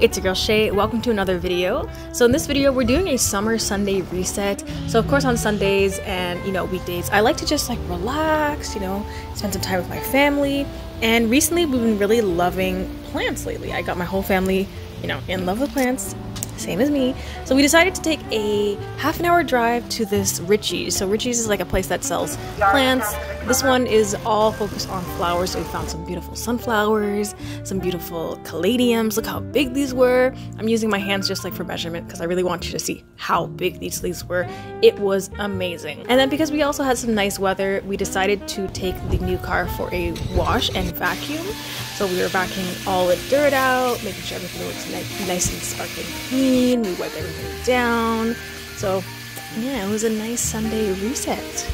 it's your girl Shay. Welcome to another video. So in this video, we're doing a summer Sunday reset. So of course on Sundays and you know weekdays, I like to just like relax, you know, spend some time with my family. And recently we've been really loving plants lately. I got my whole family, you know, in love with plants same as me. So we decided to take a half an hour drive to this Richie's. So Richie's is like a place that sells plants. This one is all focused on flowers. So we found some beautiful sunflowers, some beautiful caladiums. Look how big these were. I'm using my hands just like for measurement because I really want you to see how big these leaves were. It was amazing. And then because we also had some nice weather, we decided to take the new car for a wash and vacuum. So we were vacuuming all the dirt out, making sure everything looks nice, and sparkling clean. We wiped everything down. So yeah, it was a nice Sunday reset.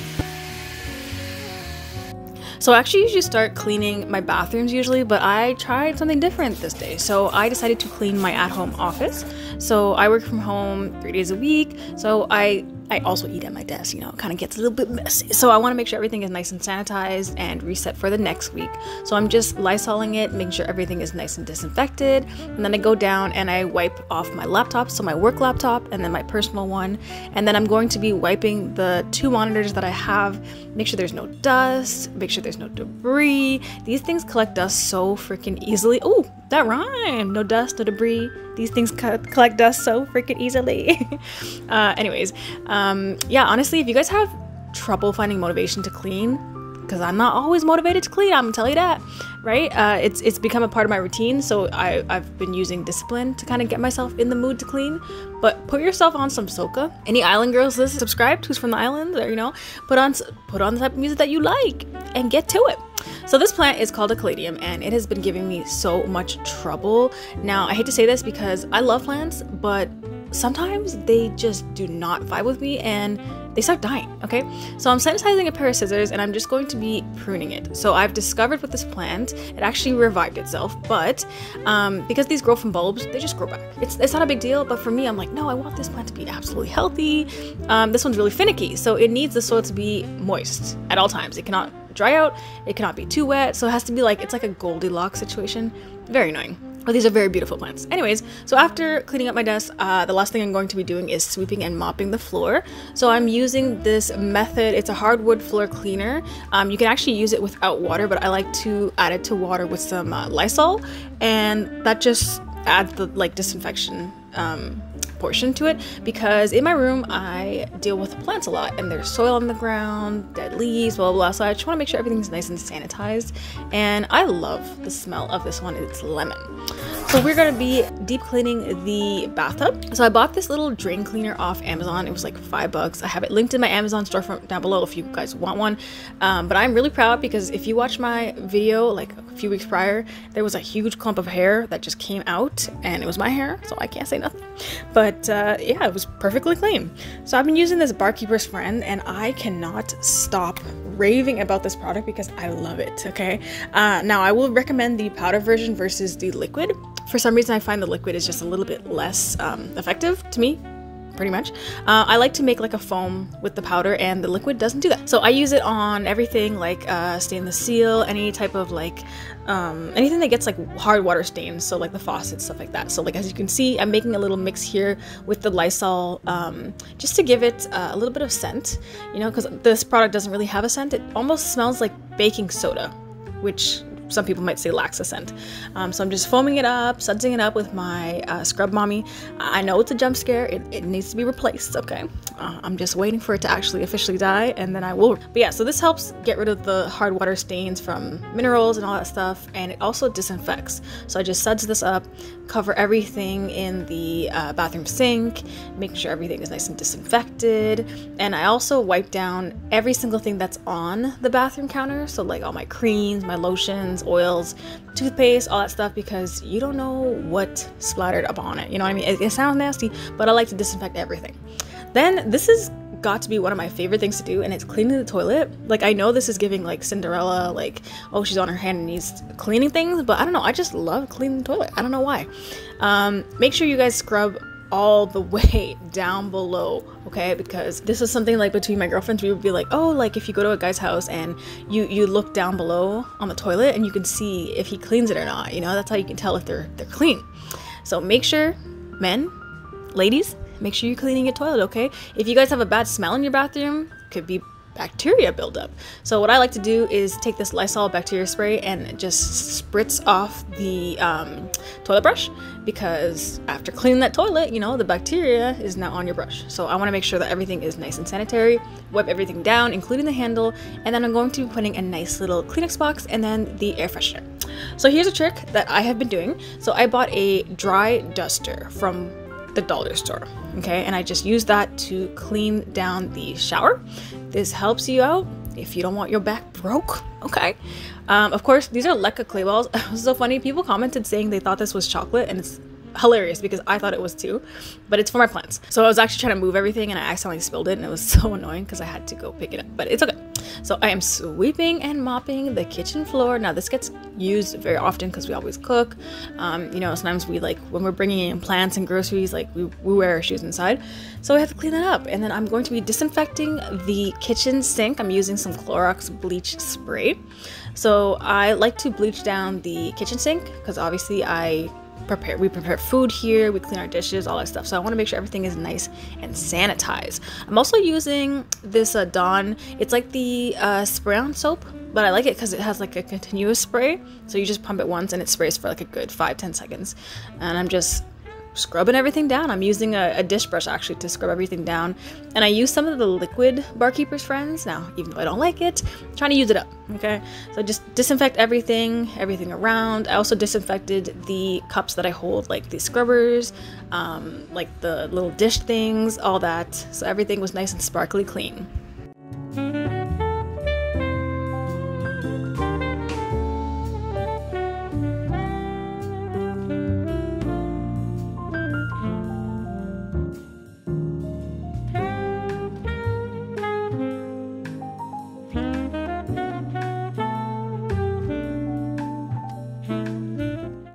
So I actually usually start cleaning my bathrooms usually, but I tried something different this day. So I decided to clean my at-home office. So I work from home three days a week. So I I also eat at my desk, you know, it kind of gets a little bit messy. So I want to make sure everything is nice and sanitized and reset for the next week. So I'm just lysoling it, making sure everything is nice and disinfected. And then I go down and I wipe off my laptop, so my work laptop and then my personal one. And then I'm going to be wiping the two monitors that I have, make sure there's no dust, make sure there's no debris. These things collect dust so freaking easily. Oh, that rhyme. No dust, no debris. These things collect dust so freaking easily. uh, anyways, um, yeah, honestly, if you guys have trouble finding motivation to clean, because I'm not always motivated to clean, I'm gonna tell you that, right? Uh, it's it's become a part of my routine, so I, I've been using discipline to kind of get myself in the mood to clean. But put yourself on some soca. Any island girls listen, subscribe who's from the islands, or you know, put on put on the type of music that you like and get to it. So this plant is called a caladium and it has been giving me so much trouble. Now, I hate to say this because I love plants, but sometimes they just do not vibe with me and they start dying, okay? So I'm sanitizing a pair of scissors and I'm just going to be pruning it. So I've discovered with this plant, it actually revived itself, but um, because these grow from bulbs, they just grow back. It's, it's not a big deal, but for me, I'm like, no, I want this plant to be absolutely healthy. Um, this one's really finicky, so it needs the soil to be moist at all times. It cannot dry out, it cannot be too wet, so it has to be like, it's like a Goldilocks situation. Very annoying. But these are very beautiful plants. Anyways, so after cleaning up my desk, uh, the last thing I'm going to be doing is sweeping and mopping the floor. So I'm using this method. It's a hardwood floor cleaner. Um, you can actually use it without water, but I like to add it to water with some uh, Lysol, and that just adds the like disinfection um, portion to it because in my room I deal with plants a lot and there's soil on the ground, dead leaves, blah, blah, blah. So I just want to make sure everything's nice and sanitized. And I love the smell of this one. It's lemon. So we're gonna be deep cleaning the bathtub. So I bought this little drain cleaner off Amazon. It was like five bucks. I have it linked in my Amazon storefront down below if you guys want one. Um, but I'm really proud because if you watch my video like a few weeks prior, there was a huge clump of hair that just came out and it was my hair, so I can't say nothing. But uh, yeah, it was perfectly clean. So I've been using this Bar Keepers Friend and I cannot stop raving about this product because I love it, okay? Uh, now I will recommend the powder version versus the liquid. For some reason, I find the liquid is just a little bit less um, effective to me pretty much. Uh, I like to make like a foam with the powder and the liquid doesn't do that. So I use it on everything like uh, stainless steel, any type of like, um, anything that gets like hard water stains. So like the faucets, stuff like that. So like as you can see, I'm making a little mix here with the Lysol um, just to give it uh, a little bit of scent, you know, because this product doesn't really have a scent. It almost smells like baking soda, which some people might say a scent. Um, so I'm just foaming it up, sudsing it up with my uh, Scrub Mommy. I know it's a jump scare, it, it needs to be replaced, okay? Uh, I'm just waiting for it to actually officially die and then I will. But yeah, so this helps get rid of the hard water stains from minerals and all that stuff and it also disinfects. So I just suds this up, cover everything in the uh, bathroom sink, make sure everything is nice and disinfected, and I also wipe down every single thing that's on the bathroom counter. So like all my creams, my lotions, oils, toothpaste, all that stuff because you don't know what splattered upon it. You know what I mean? It, it sounds nasty, but I like to disinfect everything. Then this is got to be one of my favorite things to do and it's cleaning the toilet like i know this is giving like cinderella like oh she's on her hand and needs cleaning things but i don't know i just love cleaning the toilet i don't know why um, make sure you guys scrub all the way down below okay? Because this is something like between my girlfriends we would be like oh like if you go to a guy's house and you you look down below on the toilet and you can see if he cleans it or not you know? That's how you can tell if they're they're clean. So make sure, men, ladies, make sure you're cleaning your toilet, okay? If you guys have a bad smell in your bathroom, could be bacteria buildup. So what I like to do is take this Lysol bacteria spray and just spritz off the um, toilet brush because after cleaning that toilet, you know, the bacteria is now on your brush. So I want to make sure that everything is nice and sanitary, wipe everything down, including the handle, and then I'm going to be putting a nice little Kleenex box and then the air freshener. So here's a trick that I have been doing. So I bought a dry duster from the dollar store okay? And I just use that to clean down the shower. This helps you out if you don't want your back broke okay? Um, of course these are LECA clay balls. It was so funny people commented saying they thought this was chocolate and it's hilarious because I thought it was too, but it's for my plants. So I was actually trying to move everything and I accidentally spilled it and it was so annoying because I had to go pick it up, but it's okay. So I am sweeping and mopping the kitchen floor. Now this gets used very often because we always cook. Um, you know, sometimes we like when we're bringing in plants and groceries, like we, we wear our shoes inside. So I have to clean that up. And then I'm going to be disinfecting the kitchen sink. I'm using some Clorox bleach spray. So I like to bleach down the kitchen sink because obviously I prepare we prepare food here we clean our dishes all that stuff. So i want to make sure everything is nice and sanitized. I'm also using this uh, dawn it's like the uh, spray on soap but i like it because it has like a continuous spray. So you just pump it once and it sprays for like a good five ten seconds. And i'm just scrubbing everything down. I'm using a, a, dish brush actually to scrub everything down. And I use some of the liquid Bar Keepers Friends. Now, even though I don't like it, I'm trying to use it up, okay? So just disinfect everything, everything around. I also disinfected the cups that I hold, like the scrubbers, um, like the little dish things, all that. So everything was nice and sparkly clean.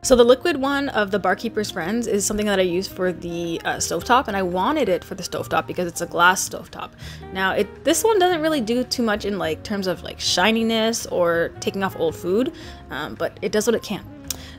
So the liquid one of the Bar Keepers Friends is something that I use for the uh, stovetop, and I wanted it for the stovetop because it's a glass stovetop. Now, it this one doesn't really do too much in like terms of like shininess or taking off old food, um, but it does what it can.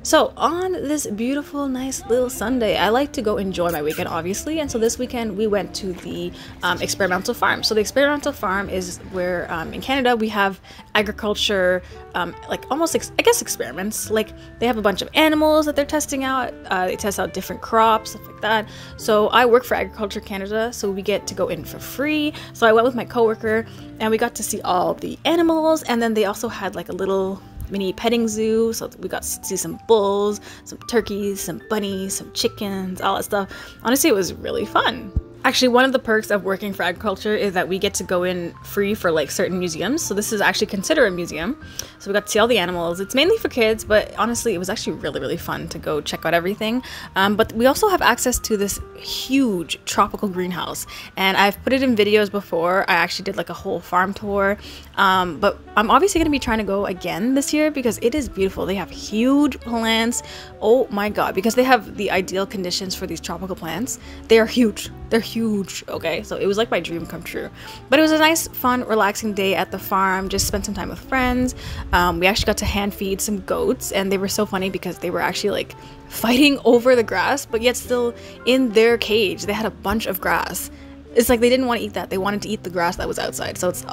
So on this beautiful, nice little Sunday, I like to go enjoy my weekend, obviously. And so this weekend we went to the um, experimental farm. So the experimental farm is where um, in Canada we have agriculture, um, like almost I guess experiments. Like they have a bunch of animals that they're testing out. Uh, they test out different crops, stuff like that. So I work for Agriculture Canada, so we get to go in for free. So I went with my coworker, and we got to see all the animals. And then they also had like a little mini petting zoo. So we got to see some bulls, some turkeys, some bunnies, some chickens, all that stuff. Honestly, it was really fun. Actually, one of the perks of working for agriculture is that we get to go in free for like certain museums. So this is actually considered a museum. So we got to see all the animals. It's mainly for kids, but honestly, it was actually really, really fun to go check out everything. Um, but we also have access to this huge tropical greenhouse, and I've put it in videos before. I actually did like a whole farm tour, um, but I'm obviously going to be trying to go again this year because it is beautiful. They have huge plants. Oh my god, because they have the ideal conditions for these tropical plants. They are huge. They're huge, okay? So it was like my dream come true. But it was a nice, fun, relaxing day at the farm. Just spent some time with friends. Um, we actually got to hand feed some goats, and they were so funny because they were actually like fighting over the grass, but yet still in their cage. They had a bunch of grass. It's like they didn't want to eat that. They wanted to eat the grass that was outside. So it's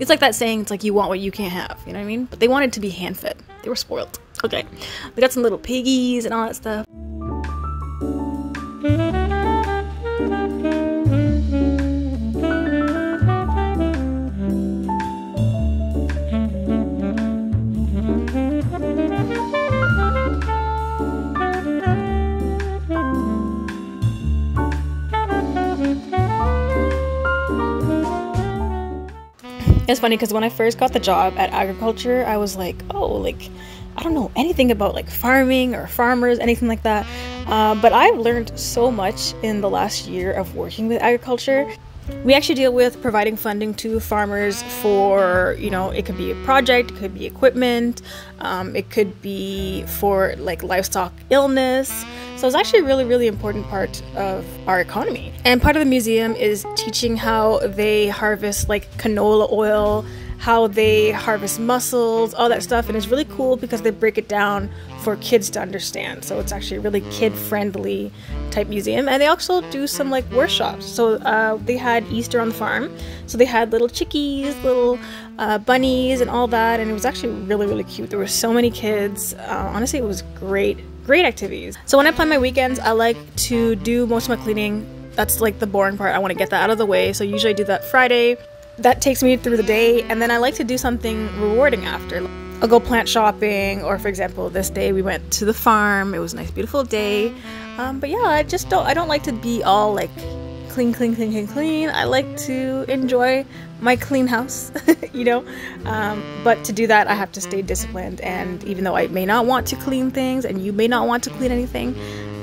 it's like that saying. It's like you want what you can't have. You know what I mean? But they wanted to be hand fed. They were spoiled. Okay, we got some little piggies and all that stuff. It's funny because when I first got the job at agriculture, I was like, oh, like, I don't know anything about like farming or farmers, anything like that. Uh, but I've learned so much in the last year of working with agriculture. We actually deal with providing funding to farmers for, you know, it could be a project, it could be equipment, um, it could be for like livestock illness. So it's actually a really, really important part of our economy. And part of the museum is teaching how they harvest like canola oil, how they harvest mussels, all that stuff. And it's really cool because they break it down for kids to understand. So it's actually a really kid friendly type museum. And they also do some like workshops. So uh, they had Easter on the farm. So they had little chickies, little uh, bunnies, and all that. And it was actually really, really cute. There were so many kids. Uh, honestly, it was great, great activities. So when I plan my weekends, I like to do most of my cleaning. That's like the boring part. I want to get that out of the way. So usually I do that Friday. That takes me through the day. And then I like to do something rewarding after. I'll go plant shopping, or for example, this day we went to the farm. It was a nice, beautiful day. Um, but yeah, I just don't. I don't like to be all like clean, clean, clean, clean, clean. I like to enjoy my clean house, you know. Um, but to do that, I have to stay disciplined. And even though I may not want to clean things, and you may not want to clean anything,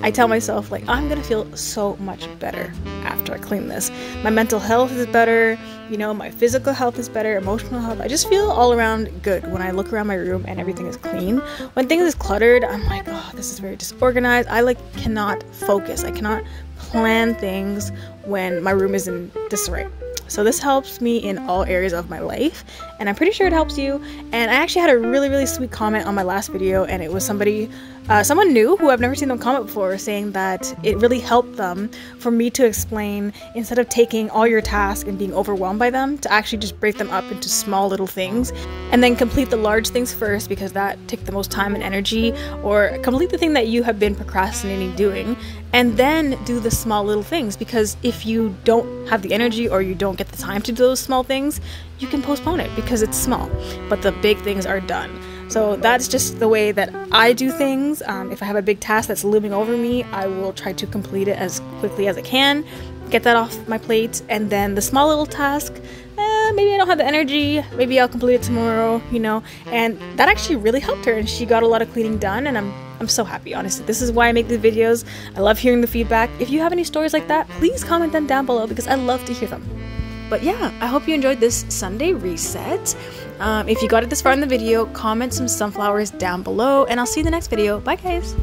I tell myself like I'm gonna feel so much better after I clean this. My mental health is better, you know, my physical health is better, emotional health. I just feel all around good when I look around my room and everything is clean. When things is cluttered, I'm like, oh, this is very disorganized. I like cannot focus. I cannot plan things when my room is in disarray. So this helps me in all areas of my life, and I'm pretty sure it helps you. And I actually had a really, really sweet comment on my last video, and it was somebody, uh, someone new who I've never seen them comment before, saying that it really helped them for me to explain instead of taking all your tasks and being overwhelmed by them, to actually just break them up into small little things, and then complete the large things first because that take the most time and energy, or complete the thing that you have been procrastinating doing, and then do the small little things because if you don't have the energy or you don't get the time to do those small things, you can postpone it because it's small. But the big things are done. So that's just the way that I do things. Um, if I have a big task that's looming over me, I will try to complete it as quickly as I can, get that off my plate, and then the small little task, eh, maybe I don't have the energy, maybe I'll complete it tomorrow, you know. And that actually really helped her, and she got a lot of cleaning done, and I'm I'm so happy, honestly. This is why I make the videos. I love hearing the feedback. If you have any stories like that, please comment them down below because I love to hear them. But yeah, I hope you enjoyed this Sunday reset. Um, if you got it this far in the video, comment some sunflowers down below, and I'll see you in the next video. Bye, guys!